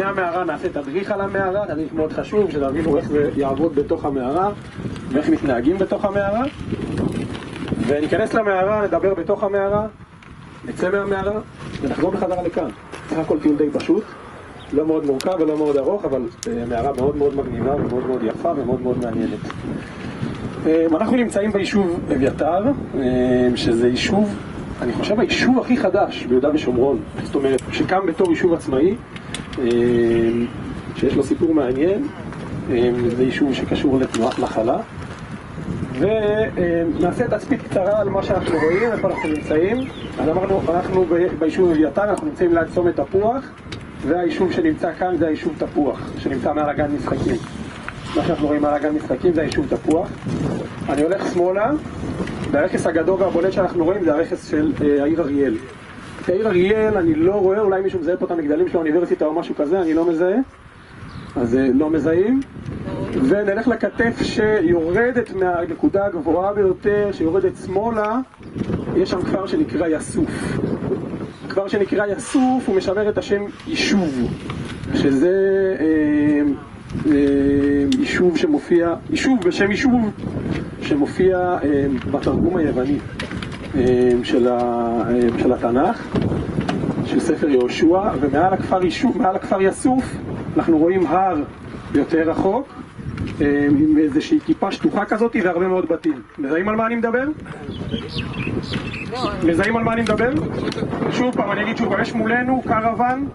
לפני המערה נעשה תדריך על המערה, תדריך מאוד חשוב, שתבינו איך זה יעבוד בתוך המערה ואיך מתנהגים בתוך המערה וניכנס למערה, נדבר בתוך המערה, נצא מהמערה ונחזור בחזרה לכאן. סך הכל טיול די פשוט, לא מאוד מורכב ולא מאוד ארוך, אבל אה, מערה מאוד מאוד מגניבה ומאוד מאוד יפה ומאוד מאוד מעניינת. אה, אנחנו נמצאים ביישוב אביתר, אה, שזה יישוב, אני חושב היישוב הכי חדש ביהודה ושומרון, זאת אומרת, שקם בתור יישוב עצמאי, שיש לו סיפור מעניין, אה, זה יישוב שקשור לתנועת נחלה. ונעשה תצפית קצרה על מה שאנחנו רואים, איפה אנחנו נמצאים. אז אמרנו, אנחנו ביישוב אביתר, אנחנו נמצאים ליד צומת תפוח, והיישוב שנמצא כאן זה היישוב תפוח, שנמצא מעל הגן משחקים. מה שאנחנו רואים מעל הגן משחקים זה היישוב תפוח. אני הולך שמאלה, והרכס הגדול והבולט שאנחנו רואים זה הרכס של אה, העיר אריאל. העיר אריאל אני לא רואה, אולי מישהו מזהה פה את המגדלים של האוניברסיטה או משהו כזה, אני לא מזהה. אז אה, לא מזהים. ונלך לכתף שיורדת מהנקודה הגבוהה ביותר, שיורדת שמאלה, יש שם כפר שנקרא יסוף. הכפר שנקרא יסוף הוא משמר את השם יישוב, שזה אה, אה, יישוב שמופיע, יישוב בשם יישוב שמופיע אה, בתרגום היווני של, ה, אה, של התנ"ך, של ספר יהושע, ומעל הכפר, יישוב, מעל הכפר יסוף אנחנו רואים הר יותר רחוק, אה, עם איזושהי כיפה שטוחה כזאת והרבה מאוד בתים. מזהים על מה אני מדבר? מזהים על מה אני מדבר? שוב פעם, אני אגיד שוב פעם, יש מולנו קרוון,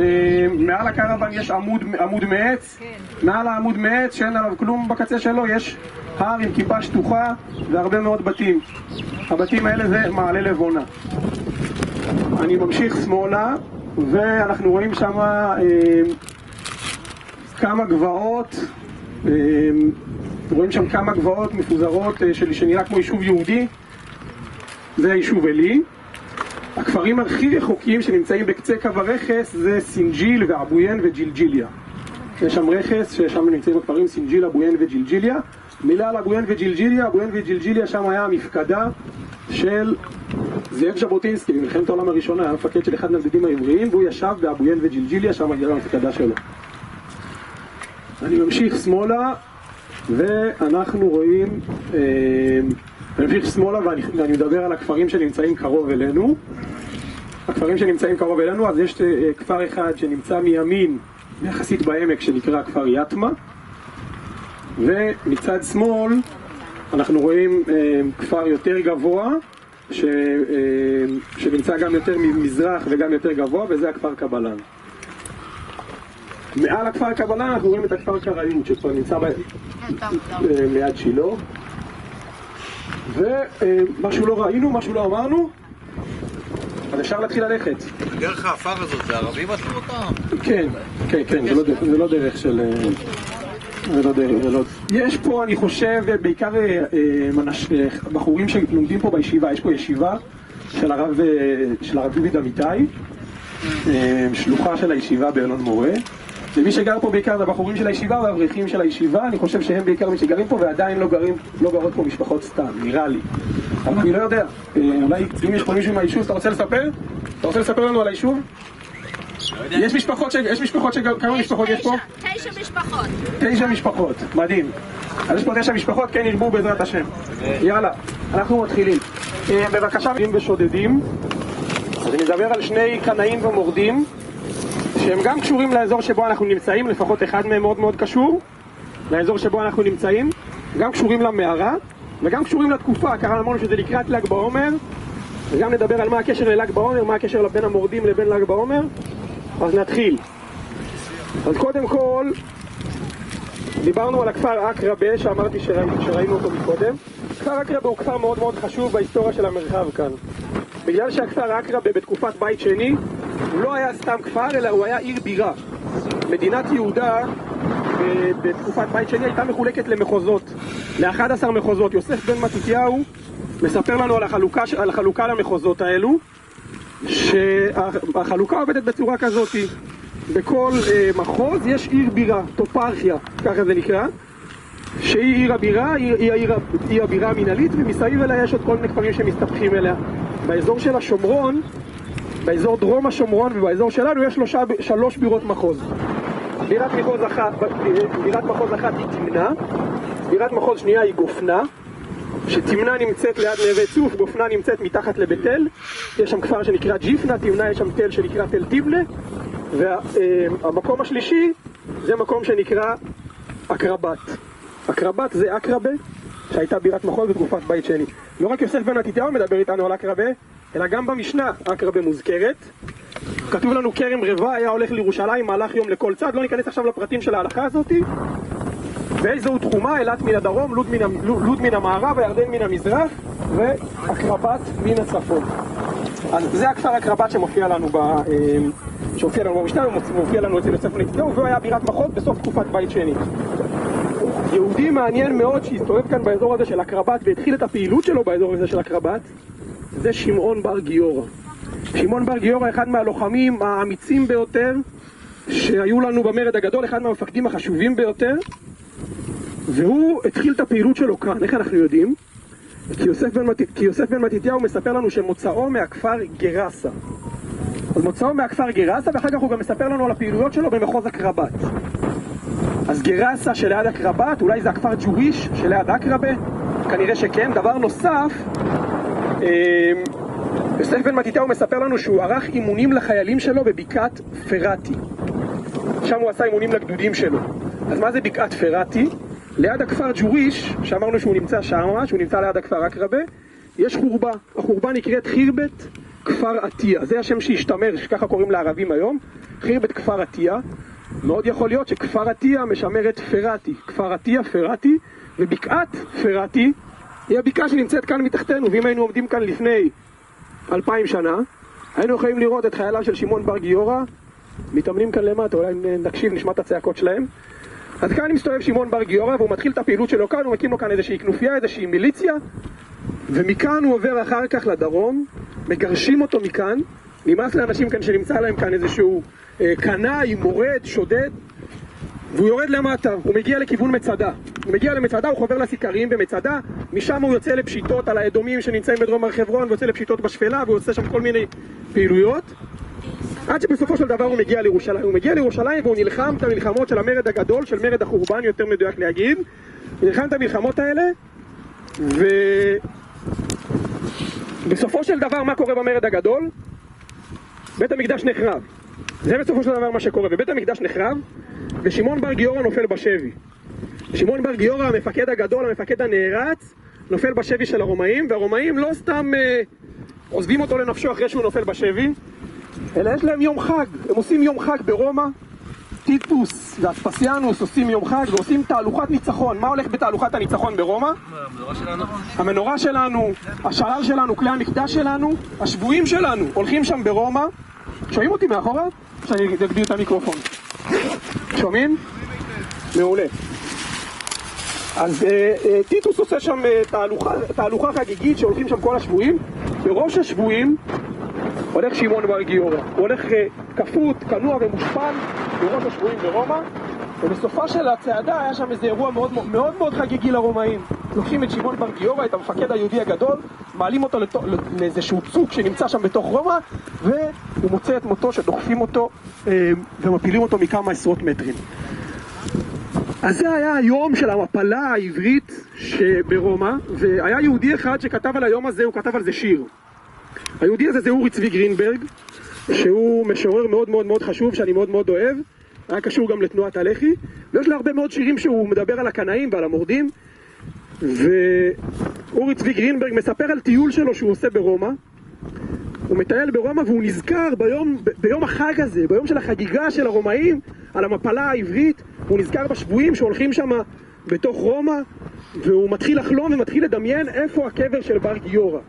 אה, מעל הקרוון יש עמוד, עמוד מעץ, מעל העמוד מעץ שאין עליו כלום בקצה שלו, יש הר עם כיפה שטוחה והרבה מאוד בתים. הבתים האלה זה מעלה לבונה. אני ממשיך שמאלה, ואנחנו רואים שם אה, כמה גבעות, אה, רואים שם כמה גבעות מפוזרות אה, שנראה כמו יישוב יהודי, זה היישוב עלי. הכפרים הכי רחוקים שנמצאים בקצה קו הרכס זה סינג'יל ואבויין וג'ילג'יליה. יש שם רכס ששם נמצאים הכפרים סינג'יל, אבויין וג'ילג'יליה. מילה על אבויין וג'ילג'יליה, אבויין וג'ילג'יליה שם היה המפקדה של זאב ז'בוטינסקי במלחמת העולם הראשונה, היה מפקד של אחד מהגדודים העבריים והוא ישב באבויין וג'ילג'יליה, שם הייתה המפקדה שלו. אני ממשיך שמאלה ואנחנו רואים, אה, אני ממשיך שמאלה ואני, ואני מדבר על הכפרים שנמצאים קרוב אלינו. הכפרים שנמצאים קרוב אלינו, אז יש אה, כפר אחד שנמצא מימין, יחסית בעמק, שנקרא כפר יטמה, ומצד שמאל אנחנו רואים אה, כפר יותר גבוה, ש, אה, שנמצא גם יותר ממזרח וגם יותר גבוה, וזה הכפר קבלן. מעל הכפר קבלן אנחנו רואים את הכפר קריות, שכבר נמצא ב... אה, ליד שילה. ומשהו לא ראינו, משהו לא אמרנו, אז אפשר להתחיל ללכת. דרך האפר הזאת, זה ערבים עשו אותם? כן, כן, כן, זה לא דרך, זה לא דרך של... לא. יש פה, אני חושב, בעיקר אה, אה, בחורים שלומדים פה בישיבה, יש פה ישיבה של הרב, אה, של הרב דוד אמיתי, שלוחה של הישיבה באלון מורה. ומי שגר פה בעיקר זה הבחורים של הישיבה והאברכים של הישיבה, אני חושב שהם בעיקר מי שגרים פה ועדיין לא גרים, לא גרות פה משפחות סתם, נראה לי. אבל אני לא יודע, אולי אם יש פה מישהו מהיישוב, אתה רוצה לספר? אתה רוצה לספר לנו על היישוב? יש משפחות, ש... יש משפחות, ש... כמה משפחות יש פה? תשע משפחות. תשע משפחות, מדהים. אז יש פה תשע משפחות, כן ירבו בעזרת השם. יאללה, אנחנו מתחילים. אה, בבקשה, אם בשודדים, אז אני מדבר על שני קנאים ומורדים, שהם גם קשורים לאזור שבו אנחנו נמצאים, לפחות אחד מהם מאוד מאוד קשור, לאזור שבו אנחנו נמצאים, גם קשורים למערה, וגם קשורים לתקופה, קראנו אמרנו שזה לקראת ל"ג בעומר, וגם נדבר על מה הקשר לל"ג בעומר, מה הקשר בין המורדים לבין ל"ג בעומר, אז נתחיל. אז קודם כל, דיברנו על הכפר עקרבה, שאמרתי שראינו, שראינו אותו מקודם. כפר עקרבה הוא כפר מאוד מאוד חשוב בהיסטוריה של המרחב כאן. בגלל שהכפר עקרבה בתקופת בית שני, הוא לא היה סתם כפר, אלא הוא היה עיר בירה. מדינת יהודה ב- בתקופת בית שני הייתה מחולקת למחוזות, ל-11 מחוזות. יוסף בן מתתיהו מספר לנו על החלוקה, על החלוקה למחוזות האלו, שהחלוקה עובדת בצורה כזאת. בכל אה, מחוז יש עיר בירה, טופרכיה, ככה זה נקרא, שהיא עיר הבירה, היא, היא, העיר, ה- היא הבירה המינהלית, ומסביב אליה יש עוד כל מיני כפרים שמסתבכים אליה. באזור של השומרון באזור דרום השומרון ובאזור שלנו יש שלושה, שלוש בירות מחוז. בירת מחוז אחת, בירת מחוז אחת היא תמנע, בירת מחוז שנייה היא גופנה, שתמנע נמצאת ליד נווה צוף, גופנה נמצאת מתחת לבית אל, יש שם כפר שנקרא ג'יפנה, תמנע יש שם תל שנקרא תל טיבלה, והמקום השלישי זה מקום שנקרא אקרבת. אקרבת זה אקרבה, שהייתה בירת מחוז בתקופת בית שני. לא רק יוסף בן מתתיהו מדבר איתנו על אקרבה, אלא גם במשנה אקרבה מוזכרת. כתוב לנו כרם רבע היה הולך לירושלים, מהלך יום לכל צד, לא ניכנס עכשיו לפרטים של ההלכה הזאתי. ואיזו תחומה, אילת מן הדרום, לוד מן, לוד מן המערב, הירדן מן המזרח, ואקרבת מן הצפון. אז זה הכפר אקרבת שמופיע לנו ב... אה, שהופיע לנו במשנה, ומופיע לנו אצל יוסף נתניהו, והוא היה בירת מחוז בסוף תקופת בית שני. יהודי מעניין מאוד שהסתובב כאן באזור הזה של אקרבת והתחיל את הפעילות שלו באזור הזה של אקרבת, זה שמעון בר גיורא. שמעון בר גיורא, אחד מהלוחמים האמיצים ביותר שהיו לנו במרד הגדול, אחד מהמפקדים החשובים ביותר, והוא התחיל את הפעילות שלו כאן, איך אנחנו יודעים? כי יוסף בן, מת... כי יוסף בן מתתיהו מספר לנו שמוצאו מהכפר גרסה. אז מוצאו מהכפר גרסה, ואחר כך הוא גם מספר לנו על הפעילויות שלו במחוז אקרבת. אז גרסה שליד אקרבת, אולי זה הכפר ג'וויש שליד אקרבה, כנראה שכן. דבר נוסף, אמ, יוסף בן מתתיהו מספר לנו שהוא ערך אימונים לחיילים שלו בבקעת פרטי. שם הוא עשה אימונים לגדודים שלו. אז מה זה בקעת פרטי? ליד הכפר ג'וויש, שאמרנו שהוא נמצא שם, שהוא נמצא ליד הכפר אקרבה, יש חורבה. החורבה נקראת חירבת כפר עטיה. זה השם שהשתמר, שככה קוראים לערבים היום. חירבת כפר עטיה. מאוד יכול להיות שכפר עטיה משמר את פרטי. כפר עטיה, פרטי, ובקעת פרטי היא הבקעה שנמצאת כאן מתחתנו. ואם היינו עומדים כאן לפני אלפיים שנה, היינו יכולים לראות את חייליו של שמעון בר גיורא מתאמנים כאן למטה, אולי נקשיב, נשמע את הצעקות שלהם. אז כאן מסתובב שמעון בר גיורא והוא מתחיל את הפעילות שלו כאן, הוא מקים לו כאן איזושהי כנופיה, איזושהי מיליציה ומכאן הוא עובר אחר כך לדרום, מגרשים אותו מכאן, נמאס לאנשים כאן שנמצא להם כאן איזשהו אה, קנאי, מורד, שודד והוא יורד למטה, הוא מגיע לכיוון מצדה. הוא מגיע למצדה, הוא חובר לסיכרים במצדה משם הוא יוצא לפשיטות על האדומים שנמצאים בדרום הר חברון ויוצא לפשיטות בשפלה והוא עושה שם כל מיני פעילויות עד שבסופו של דבר הוא מגיע לירושלים. הוא מגיע לירושלים והוא נלחם את המלחמות של המרד הגדול, של מרד החורבן, יותר מדויק להגיד. נלחם את המלחמות האלה, ובסופו של דבר מה קורה במרד הגדול? בית המקדש נחרב. זה בסופו של דבר מה שקורה. ובית המקדש נחרב, ושמעון בר גיורא נופל בשבי. שמעון בר גיורא, המפקד הגדול, המפקד הנערץ, נופל בשבי של הרומאים, והרומאים לא סתם אה, עוזבים אותו לנפשו אחרי שהוא נופל בשבי, אלא יש להם יום חג, הם עושים יום חג ברומא, טיטוס ואספסיאנוס עושים יום חג ועושים תהלוכת ניצחון. מה הולך בתהלוכת הניצחון ברומא? המנורה שלנו. המנורה שלנו, השלל שלנו, כלי המקדש שלנו, השבויים שלנו, הולכים שם ברומא. שומעים אותי מאחורה? שאני אגדיר את המיקרופון. שומעים? מעולה. אז אה, אה, טיטוס עושה שם אה, תהלוכה, תהלוכה חגיגית שהולכים שם כל השבויים. בראש השבויים הולך שמעון בר גיורא. הוא הולך אה, כפות, כנוע ומושפל בראש השבויים ברומא, ובסופה של הצעדה היה שם איזה אירוע מאוד מאוד, מאוד חגיגי לרומאים. לוקחים את שמעון בר גיורא, את המפקד היהודי הגדול, מעלים אותו לתו, לאיזשהו צוק שנמצא שם בתוך רומא, והוא מוצא את מותו שדוחפים אותו אה, ומפילים אותו מכמה עשרות מטרים. אז זה היה היום של המפלה העברית שברומא, והיה יהודי אחד שכתב על היום הזה, הוא כתב על זה שיר. היהודי הזה זה אורי צבי גרינברג, שהוא משורר מאוד מאוד מאוד חשוב, שאני מאוד מאוד אוהב, היה קשור גם לתנועת הלח"י, ויש לו הרבה מאוד שירים שהוא מדבר על הקנאים ועל המורדים, ואורי צבי גרינברג מספר על טיול שלו שהוא עושה ברומא, הוא מטייל ברומא והוא נזכר ביום, ביום החג הזה, ביום של החגיגה של הרומאים, על המפלה העברית, הוא נזכר בשבויים שהולכים שם בתוך רומא, והוא מתחיל לחלום ומתחיל לדמיין איפה הקבר של בר גיורא.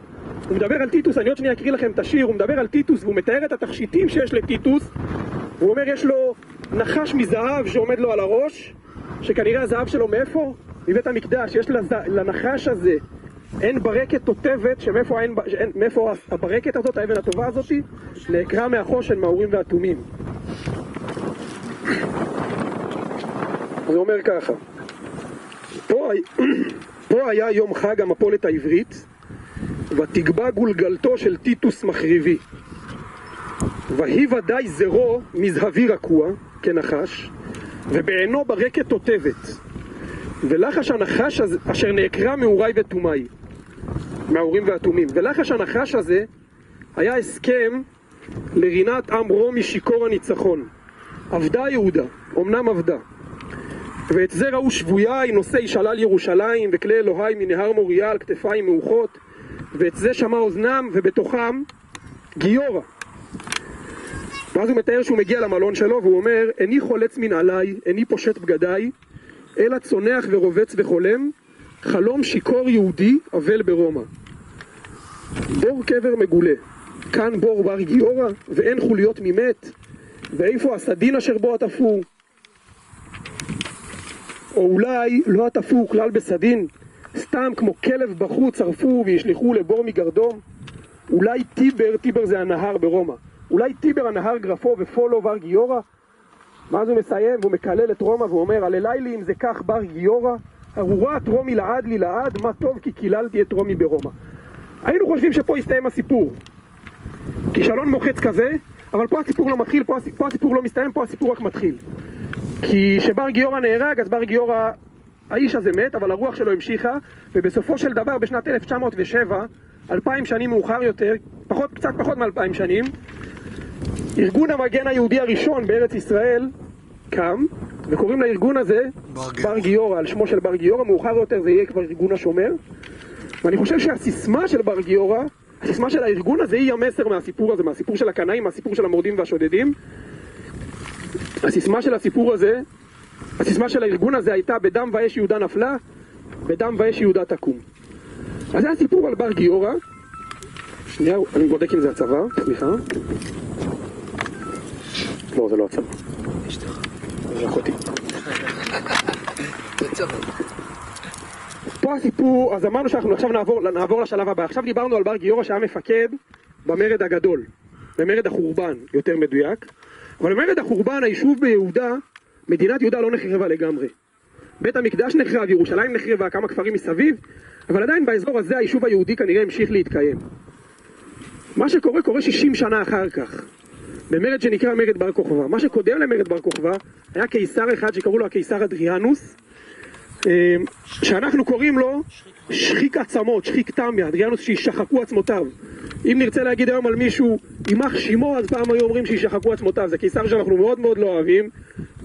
הוא מדבר על טיטוס, אני עוד שנייה אקריא לכם את השיר, הוא מדבר על טיטוס והוא מתאר את התכשיטים שיש לטיטוס הוא אומר יש לו נחש מזהב שעומד לו על הראש שכנראה הזהב שלו מאיפה? מבית המקדש, יש לז... לנחש הזה אין ברקת תותבת, שמאיפה אין... מאיפה הברקת הזאת, האבן הטובה הזאתי? נעקרה מהחושן, מהאורים והתומים. הוא אומר ככה, פה, פה היה יום חג המפולת העברית ותגבה גולגלתו של טיטוס מחריבי. ויהי ודאי זרו מזהבי רקוע, כנחש, ובעינו ברקת תותבת. ולחש הנחש הזה, אשר נעקרה מאורי ותומי, מהאורים והתומים. ולחש הנחש הזה היה הסכם לרינת עם רומי שיכור הניצחון. עבדה יהודה, אמנם עבדה. ואת זה ראו שבויי נושאי שלל ירושלים וכלי אלוהי מנהר מוריה על כתפיים מאוחות ואת זה שמע אוזנם ובתוכם גיורא. ואז הוא מתאר שהוא מגיע למלון שלו והוא אומר איני חולץ מנעליי, איני פושט בגדיי אלא צונח ורובץ וחולם חלום שיכור יהודי אבל ברומא. בור קבר מגולה. כאן בור בר גיורא ואין חוליות ממת ואיפה הסדין אשר בו עטפו או אולי לא עטפו כלל בסדין, סתם כמו כלב בחוץ ערפו וישלחו לבור מגרדו? אולי טיבר, טיבר זה הנהר ברומא, אולי טיבר הנהר גרפו ופולו בר גיורא? ואז הוא מסיים והוא מקלל את רומא והוא אומר, הללי לי אם זה כך בר גיורא, ארורת רומי לעד לי לעד, מה טוב כי קיללתי את רומי ברומא. היינו חושבים שפה יסתיים הסיפור. כישלון מוחץ כזה, אבל פה הסיפור לא מתחיל, פה הסיפור לא מסתיים, פה הסיפור רק מתחיל. כי כשבר גיורא נהרג, אז בר גיורא, האיש הזה מת, אבל הרוח שלו המשיכה, ובסופו של דבר בשנת 1907, אלפיים שנים מאוחר יותר, פחות, קצת פחות מאלפיים שנים, ארגון המגן היהודי הראשון בארץ ישראל קם, וקוראים לארגון הזה בר בר גיורא, על שמו של בר גיורא, מאוחר יותר זה יהיה כבר ארגון השומר. ואני חושב שהסיסמה של בר גיורא, הסיסמה של הארגון הזה היא המסר מהסיפור הזה, מהסיפור של הקנאים, מהסיפור של המורדים והשודדים. הסיסמה של הסיפור הזה, הסיסמה של הארגון הזה הייתה בדם ואש יהודה נפלה, בדם ואש יהודה תקום. אז זה הסיפור על בר גיורא. שנייה, אני בודק אם זה הצבא, סליחה. לא, זה לא הצבא. זה אחותי. פה הסיפור, אז אמרנו שאנחנו עכשיו נעבור, נעבור לשלב הבא. עכשיו דיברנו על בר גיורא שהיה מפקד במרד הגדול, במרד החורבן, יותר מדויק. אבל במרד החורבן, היישוב ביהודה, מדינת יהודה לא נחרבה לגמרי. בית המקדש נחרב, ירושלים נחרבה, כמה כפרים מסביב, אבל עדיין באזור הזה היישוב היהודי כנראה המשיך להתקיים. מה שקורה, קורה 60 שנה אחר כך, במרד שנקרא מרד בר כוכבא. מה שקודם למרד בר כוכבא, היה קיסר אחד שקראו לו הקיסר אדריאנוס, אה, שאנחנו קוראים לו שחיק עצמות, שחיק תמיה, אדריאנוס שישחקו עצמותיו. אם נרצה להגיד היום על מישהו יימח שמו, אז פעם היו אומרים שישחקו עצמותיו. זה קיסר שאנחנו מאוד מאוד לא אוהבים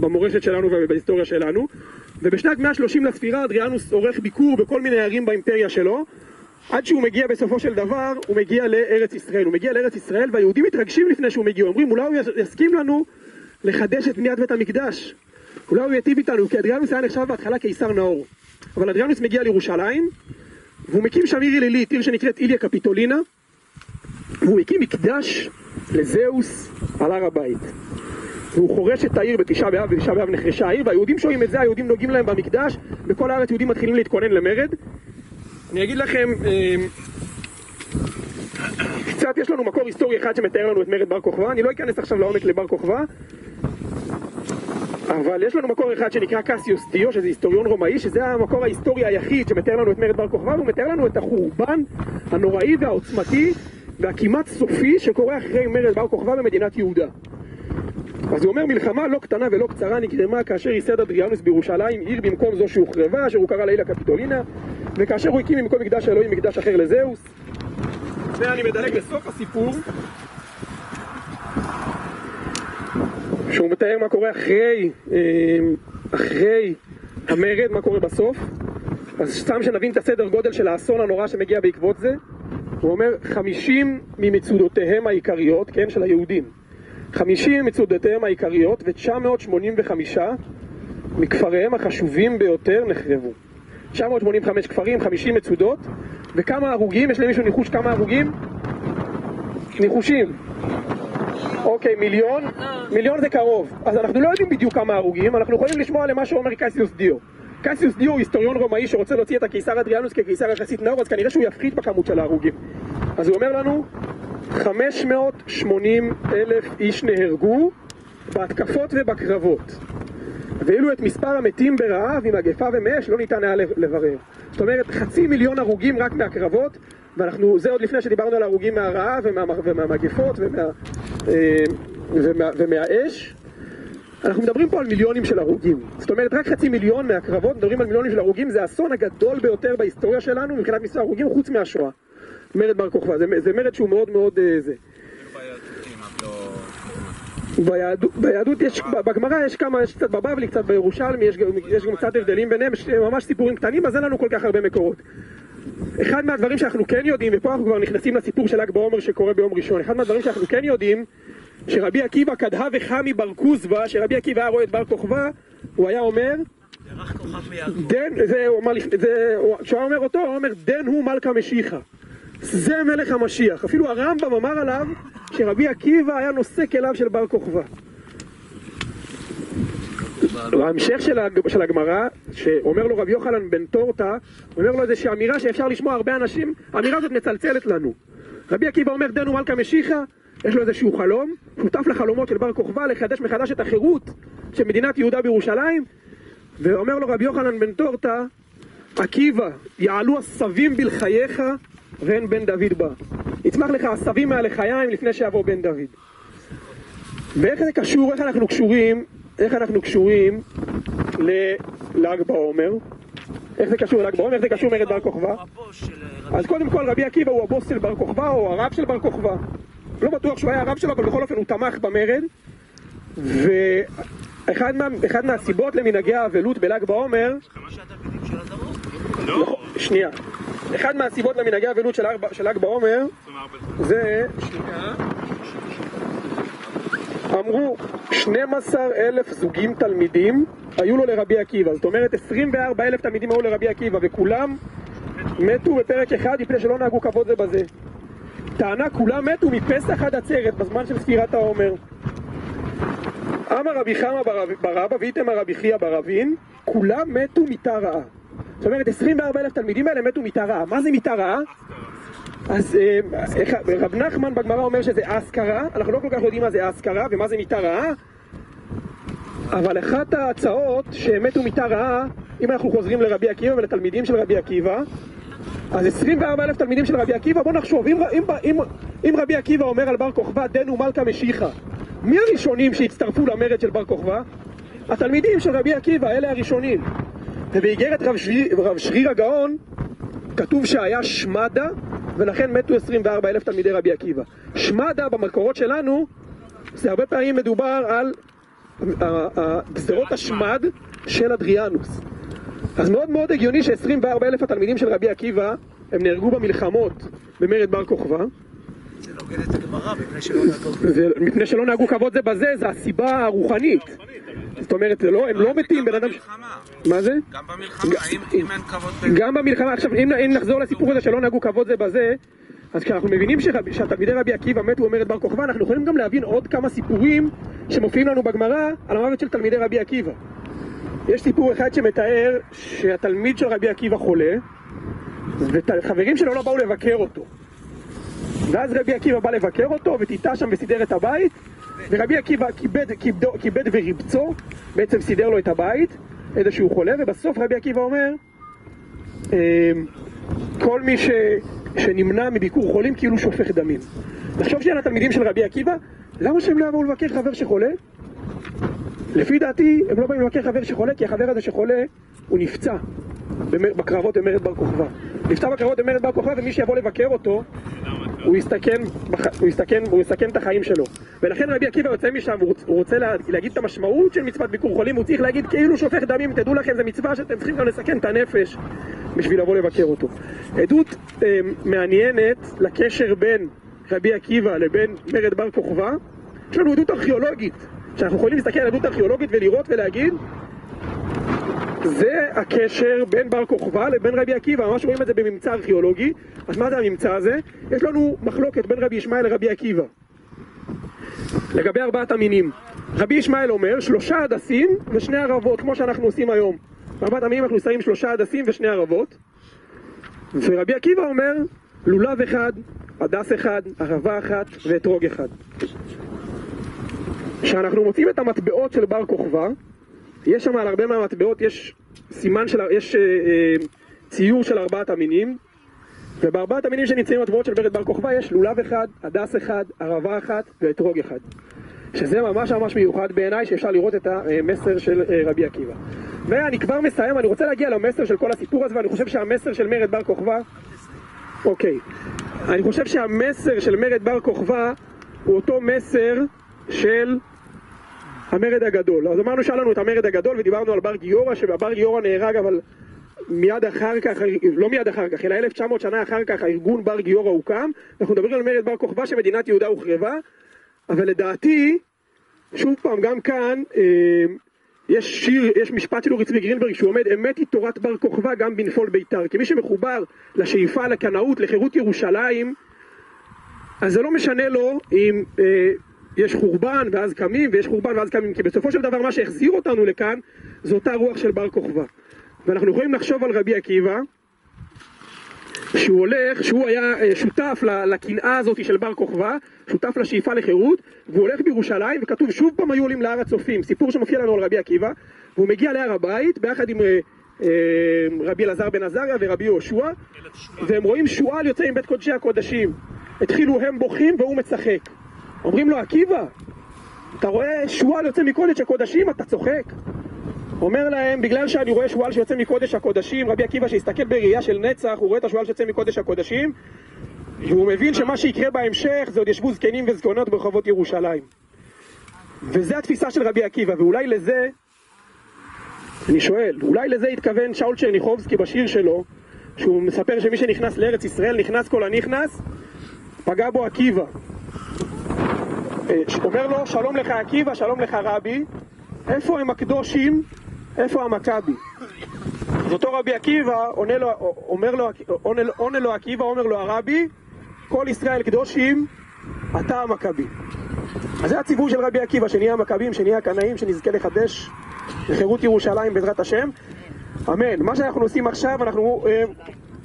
במורשת שלנו ובהיסטוריה שלנו. ובשנת 130 לספירה אדריאנוס עורך ביקור בכל מיני ערים באימפריה שלו, עד שהוא מגיע בסופו של דבר, הוא מגיע לארץ ישראל. הוא מגיע לארץ ישראל והיהודים מתרגשים לפני שהוא מגיע. אומרים, אולי הוא יסכים לנו לחדש את בניית בית המקדש. אולי הוא ייטיב איתנו, כי אדריאנוס היה נחשב בהתחלה קיסר נאור. אבל אדריאנוס מגיע לירושלים, והוא מקים שם עיר עילילית, עיר שנקראת איליה קפיטולינה, והוא הקים מקדש לזהוס על הר הבית. והוא חורש את העיר בתשעה באב, בתשעה באב נחרשה העיר, והיהודים שומעים את זה, היהודים נוגעים להם במקדש, בכל הארץ יהודים מתחילים להתכונן למרד. אני אגיד לכם, אה, קצת יש לנו מקור היסטורי אחד שמתאר לנו את מרד בר כוכבא, אני לא אכנס עכשיו לעומק לבר כוכבא, אבל יש לנו מקור אחד שנקרא קסיוס דיו, שזה היסטוריון רומאי, שזה המקור ההיסטורי היחיד שמתאר לנו את מרד בר כוכבא, והוא מתאר לנו את החורבן הנוראי והעוצמתי והכמעט סופי שקורה אחרי מרד בר כוכבא במדינת יהודה. אז הוא אומר מלחמה לא קטנה ולא קצרה נגרמה כאשר ייסד אדריאנוס בירושלים עיר במקום זו שהוחרבה, אשר הוא קרא לילה קפיטולינה וכאשר הוא הקים במקום מקדש האלוהים מקדש אחר לזהוס. ואני מדלג לסוף הסיפור. שהוא מתאר מה קורה אחרי, אה, אחרי המרד, מה קורה בסוף. אז סתם שנבין את הסדר גודל של האסון הנורא שמגיע בעקבות זה. הוא אומר חמישים ממצודותיהם העיקריות, כן, של היהודים חמישים ממצודותיהם העיקריות ו-985 מכפריהם החשובים ביותר נחרבו 985 כפרים, 50 מצודות וכמה הרוגים? יש למישהו ניחוש כמה הרוגים? ניחושים אוקיי, מיליון? מיליון זה קרוב אז אנחנו לא יודעים בדיוק כמה הרוגים אנחנו יכולים לשמוע למה שאומר קסיוס דיו קסיוס דיו הוא היסטוריון רומאי שרוצה להוציא את הקיסר אדריאנוס כקיסר יחסית נאור אז כנראה שהוא יפחית בכמות של ההרוגים אז הוא אומר לנו 580 אלף איש נהרגו בהתקפות ובקרבות ואילו את מספר המתים ברעב, עם מגפה ומאש, לא ניתן היה לברר. זאת אומרת, חצי מיליון הרוגים רק מהקרבות, ואנחנו, זה עוד לפני שדיברנו על הרוגים מהרעב ומה, ומהמגפות ומה, אה, ומה, ומהאש. אנחנו מדברים פה על מיליונים של הרוגים. זאת אומרת, רק חצי מיליון מהקרבות מדברים על מיליונים של הרוגים, זה האסון הגדול ביותר בהיסטוריה שלנו מבחינת מספר הרוגים חוץ מהשואה. מרד בר כוכבא, זה, זה מרד שהוא מאוד מאוד אה, זה. ביהדות, ביהדות יש, בגמרא יש כמה, יש קצת בבבלי, קצת בירושלמי, יש, יש גם קצת הבדלים ביניהם, יש ממש סיפורים קטנים, אז אין לנו כל כך הרבה מקורות. אחד מהדברים שאנחנו כן יודעים, ופה אנחנו כבר נכנסים לסיפור של ל"ג בעומר שקורה ביום ראשון, אחד מהדברים שאנחנו כן יודעים, שרבי עקיבא קדהה וחמי בר כוזבא, שרבי עקיבא היה רואה את בר כוכבא, הוא היה אומר, דן, זה, הוא אמר, זה, כשהוא היה אומר אותו, הוא אומר, דן הוא מלכה משיחה. זה מלך המשיח. אפילו הרמב"ם אמר עליו שרבי עקיבא היה נושא כליו של בר כוכבא. ההמשך של, הג... של הגמרא, שאומר לו רבי יוחנן בן טורטה, אומר לו איזושהי אמירה שאפשר לשמוע הרבה אנשים, האמירה הזאת מצלצלת לנו. רבי עקיבא אומר דנו מלכה משיחה, יש לו איזשהו חלום, שותף לחלומות של בר כוכבא לחדש מחדש את החירות של מדינת יהודה בירושלים, ואומר לו רבי יוחנן בן טורטה, עקיבא, יעלו עשבים בלחייך ואין בן דוד בא. יצמח לך עשבים מהלחיים לפני שיבוא בן דוד. ואיך זה קשור, איך אנחנו קשורים, איך אנחנו קשורים לל"ג בעומר? איך זה קשור לל"ג בעומר? איך זה קשור מרד בר כוכבא? אז קודם כל רבי עקיבא הוא הבוס של בר כוכבא או הרב של בר כוכבא. לא בטוח שהוא היה הרב שלו, אבל בכל אופן הוא תמך במרד. ואחד מה, מהסיבות למנהגי האבלות בל"ג בעומר... לא, שנייה. אחד מהסיבות למנהגי האבלות של ל"ג בעומר זה, אמרו 12 אלף זוגים תלמידים היו לו לרבי עקיבא, זאת אומרת 24 אלף תלמידים היו לרבי עקיבא וכולם מתו בפרק אחד מפני שלא נהגו כבוד זה בזה. טענה כולם מתו מפסח עד עצרת בזמן של ספירת העומר. אמר רבי חמא ברבא ואיתמר רבי חייא ברבין כולם מתו מיתה רעה זאת אומרת, 24 אלף תלמידים האלה מתו מיתה רעה. מה זה מיתה רעה? אז אה, רב נחמן בגמרא אומר שזה אסכרה, אנחנו לא כל כך יודעים מה זה אסכרה ומה זה מיתה רעה, אבל אחת ההצעות שהם מתו מיתה רעה, אם אנחנו חוזרים לרבי עקיבא ולתלמידים של רבי עקיבא, אז 24 אלף תלמידים של רבי עקיבא, בוא נחשוב, אם, אם, אם, אם רבי עקיבא אומר על בר כוכבא, דנו מלכה משיחה, מי הראשונים שהצטרפו למרד של בר כוכבא? התלמידים של רבי עקיבא, אלה הראשונים. ובאיגרת רב, שריר, רב שריר הגאון כתוב שהיה שמדה ולכן מתו 24 אלף תלמידי רבי עקיבא. שמדה במקורות שלנו זה הרבה פעמים מדובר על גזרות השמד של אדריאנוס. אז מאוד מאוד הגיוני ש-24 אלף התלמידים של רבי עקיבא הם נהרגו במלחמות במרד בר כוכבא. זה נוגד את הגמרא מפני שלא נהגו כבוד זה בזה, זה הסיבה הרוחנית. זאת אומרת, לא, הם לא מתים, בן אדם... מה זה? גם במלחמה, אם אין כבוד... גם במלחמה, עכשיו אם נחזור לסיפור הזה שלא נהגו כבוד זה בזה, אז כשאנחנו מבינים שהתלמידי רבי עקיבא מתו אומרת בר כוכבא, אנחנו יכולים גם להבין עוד כמה סיפורים שמופיעים לנו בגמרא על המוות של תלמידי רבי עקיבא. יש סיפור אחד שמתאר שהתלמיד של רבי עקיבא חולה, וחברים שלו לא באו לבקר אותו. ואז רבי עקיבא בא לבקר אותו, וטיטה שם וסידר את הבית, ורבי עקיבא כיבד, כיבד, כיבד וריבצו, בעצם סידר לו את הבית, איזשהו חולה, ובסוף רבי עקיבא אומר, אמ, כל מי ש, שנמנע מביקור חולים כאילו שופך דמים. נחשוב שנייה לתלמידים של רבי עקיבא, למה שהם לא יבואו לבקר חבר שחולה? לפי דעתי, הם לא באים לבקר חבר שחולה, כי החבר הזה שחולה, הוא נפצע בקרבות במרד בר כוכבא. נפצע בקרבות במרד בר כוכבא, ומי שיבוא לבקר אותו, הוא יסתכן, הוא יסתכן, הוא יסכן את החיים שלו. ולכן רבי עקיבא יוצא משם, הוא רוצה להגיד את המשמעות של מצוות ביקור חולים, הוא צריך להגיד כאילו שופך דמים, תדעו לכם, זו מצווה שאתם צריכים גם לסכן את הנפש בשביל לבוא לבקר אותו. עדות אה, מעניינת לקשר בין רבי עקיבא לבין מרד בר כוכבא, יש לנו עדות ארכיאולוגית, שאנחנו יכולים להסתכל על עדות ארכיאולוגית ולראות ולהגיד זה הקשר בין בר כוכבא לבין רבי עקיבא, ממש רואים את זה בממצא ארכיאולוגי. אז מה זה הממצא הזה? יש לנו מחלוקת בין רבי ישמעאל לרבי עקיבא. לגבי ארבעת המינים. רבי ישמעאל אומר שלושה הדסים ושני ערבות, כמו שאנחנו עושים היום. בארבעת המינים אנחנו שמים שלושה הדסים ושני ערבות. ורבי עקיבא אומר לולב אחד, הדס אחד, ערבה אחת ואתרוג אחד. כשאנחנו מוצאים את המטבעות של בר כוכבא, יש שם על הרבה מהמטבעות, יש סימן של, יש אה, אה, ציור של ארבעת המינים, ובארבעת המינים שנמצאים בטבעות של מרד בר כוכבא יש לולב אחד, הדס אחד, ערבה אחת ואתרוג אחד. שזה ממש ממש מיוחד בעיניי, שאפשר לראות את המסר של אה, רבי עקיבא. ואני כבר מסיים, אני רוצה להגיע למסר של כל הסיפור הזה, ואני חושב שהמסר של מרד בר כוכבא... אוקיי. אני חושב שהמסר של מרד בר כוכבא הוא אותו מסר של המרד הגדול. אז אמרנו שהיה לנו את המרד הגדול ודיברנו על בר גיורא, שבר גיורא נהרג אבל מיד אחר כך, לא מיד אחר כך, אלא 1900 שנה אחר כך הארגון בר גיורא הוקם. אנחנו מדברים על מרד בר כוכבא שמדינת יהודה הוחרבה, אבל לדעתי, שוב פעם, גם כאן, אה, יש שיר, יש משפט של אורי צבי גרינברג שהוא עומד, אמת היא תורת בר כוכבא גם בנפול ביתר. כי מי שמחובר לשאיפה, לקנאות, לחירות ירושלים, אז זה לא משנה לו אם אה, יש חורבן ואז קמים, ויש חורבן ואז קמים, כי בסופו של דבר מה שהחזיר אותנו לכאן, זו אותה רוח של בר כוכבא. ואנחנו יכולים לחשוב על רבי עקיבא, שהוא הולך, שהוא היה אה, שותף לקנאה הזאת של בר כוכבא, שותף לשאיפה לחירות, והוא הולך בירושלים, וכתוב שוב פעם היו עולים להר הצופים, סיפור שמופיע לנו על רבי עקיבא, והוא מגיע להר הבית ביחד עם אה, אה, רבי אלעזר בן עזריה ורבי יהושע, והם רואים שועל יוצא עם בית קודשי הקודשים. התחילו הם בוכים והוא מצחק. אומרים לו, עקיבא, אתה רואה שועל יוצא מקודש הקודשים, אתה צוחק? אומר להם, בגלל שאני רואה שועל שיוצא מקודש הקודשים, רבי עקיבא שהסתכל בראייה של נצח, הוא רואה את השועל שיוצא מקודש הקודשים, והוא מבין שמה שיקרה בהמשך זה עוד ישבו זקנים וזקונות ברחובות ירושלים. וזה התפיסה של רבי עקיבא, ואולי לזה, אני שואל, אולי לזה התכוון שאול צ'רניחובסקי בשיר שלו, שהוא מספר שמי שנכנס לארץ ישראל, נכנס כל הנכנס, פגע בו עקיבא. אומר לו, שלום לך עקיבא, שלום לך רבי, איפה הם הקדושים, איפה המכבי? אז אותו רבי עקיבא עונה לו, אומר לו, עונה, עונה לו עקיבא, אומר לו הרבי, כל ישראל קדושים, אתה המכבי. אז זה הציווי של רבי עקיבא, שנהיה המכבים, שנהיה הקנאים, שנזכה לחדש לחירות ירושלים בעזרת השם. אמן. מה שאנחנו עושים עכשיו, אנחנו אה,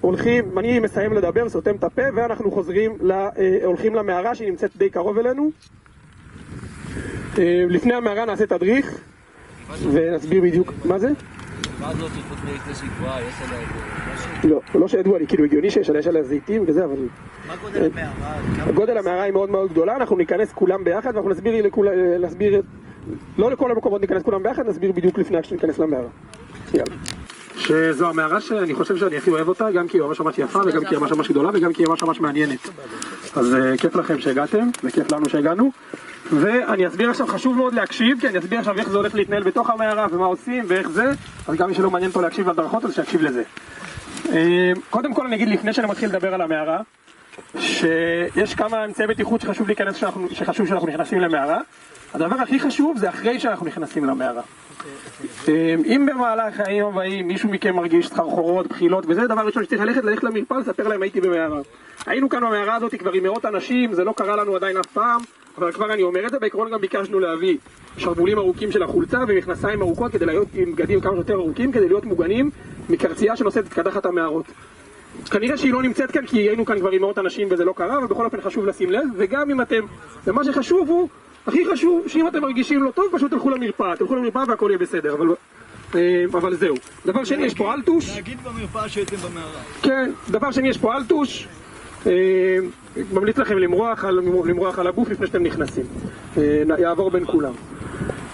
הולכים, אני מסיים לדבר, סותם את הפה, ואנחנו חוזרים, לה, אה, הולכים למערה שהיא נמצאת די קרוב אלינו. אה, לפני המערה נעשה תדריך ונסביר בדיוק מה זה. לא, לא שידוע לי, כאילו הגיוני שיש עליה זיתים וזה, אבל... מה גודל אה, המערה? גודל המערה היא מאוד מאוד גדולה, אנחנו ניכנס כולם ביחד ואנחנו נסביר, נסביר, לא לכל המקומות ניכנס כולם ביחד, נסביר בדיוק לפני שניכנס למערה. יאללה. שזו המערה שאני חושב שאני הכי אוהב אותה, גם כי היא ממש ממש יפה וגם כי היא ממש ממש גדולה וגם כי היא ממש ממש מעניינת. אז אה, כיף לכם שהגעתם וכיף לנו שהגענו. ואני אסביר עכשיו, חשוב מאוד להקשיב, כי אני אסביר עכשיו איך זה הולך להתנהל בתוך המערה ומה עושים ואיך זה, אז גם מי שלא מעניין אותו להקשיב להדרכות, אז שיקשיב לזה. אה, קודם כל אני אגיד לפני שאני מתחיל לדבר על המערה, שיש כמה אמצעי בטיחות שחשוב להיכנס, שאנחנו, שחשוב שאנחנו נכנסים למערה. הדבר הכי חשוב זה אחרי שאנחנו נכנסים למערה. אה, אם במהלך היום הבאים מישהו מכם מרגיש סחרחורות, בחילות, וזה דבר ראשון שצריך ללכת, ללכת למרפאה, לספר להם הייתי במערה. היינו כאן במערה הזאת כבר עם מאות אנשים, זה לא קרה לנו עדיין אף פעם, אבל כבר אני אומר את זה, בעקרון גם ביקשנו להביא שרוולים ארוכים של החולצה ומכנסיים ארוכות כדי להיות עם בגדים כמה שיותר ארוכים, כדי להיות מוגנים מקרצייה שנושאת את קדחת המערות. כנראה שהיא לא נמצאת כאן כי היינו כאן כבר עם מאות אנשים וזה לא קרה, אבל בכל אופן חשוב לשים לב, וגם אם אתם, ומה שחשוב הוא, הכי חשוב, שאם אתם מרגישים לא טוב, פשוט תלכו למרפאה, תלכו למרפאה והכל יהיה בסדר, אבל, אה, אבל זהו. דבר שני, יש פה אלטוש. להגיד במרפאה שהייתם במערה. כן, דבר שני, יש פה אלטוש. אה, ממליץ לכם למרוח על, למרוח על הגוף לפני שאתם נכנסים. אה, יעבור בין כולם.